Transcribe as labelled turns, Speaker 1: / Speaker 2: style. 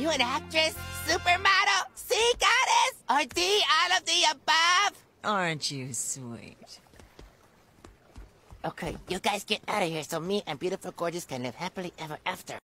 Speaker 1: you an actress, supermodel, sea goddess, or D, all of the above?
Speaker 2: Aren't you sweet?
Speaker 1: Okay, you guys get out of here so me and beautiful gorgeous can live happily ever after.